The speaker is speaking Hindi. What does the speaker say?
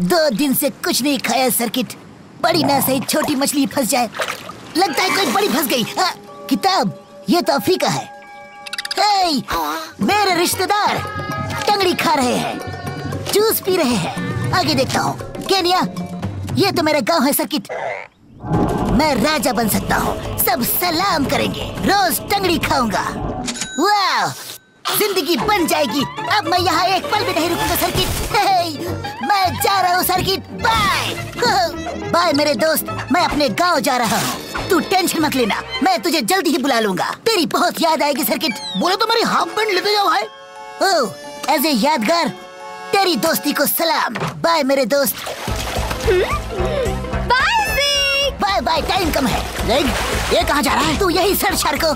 दो दिन से कुछ नहीं खाया सर्किट। बड़ी ना सही छोटी मछली फंस जाए। लगता है कोई बड़ी फंस गई। किताब ये तो अफ्रीका है। हे, मेरे रिश्तेदार टंगड़ी खा रहे हैं। जूस पी रहे हैं। आगे देखता हूँ। केनिया ये तो मेरा गाँव है सर्किट। मैं राजा बन सकता हूँ। सब सलाम करेंगे। रोज टंगड़ी खाऊँगा। वाह ज़िंदगी बन जाएगी। अब मैं यहाँ एक पल भी नहीं मैं जा सर्किट बाय। बाय मेरे दोस्त मैं अपने गाँव जा रहा हूँ। तू टेंशन मत लेना मैं तुझे जल्दी ही बुला लूँगा। तेरी बहुत याद आएगी सर्किट। बोले तो मेरी हाफ़ पैंट लेते जाओ भाई। ओह एज ए यादगार तेरी दोस्ती को सलाम। बाय मेरे दोस्त। बाय बाय बाय टाइम कम है। ये कहाँ जा रहा है? तू यही सर छड़ को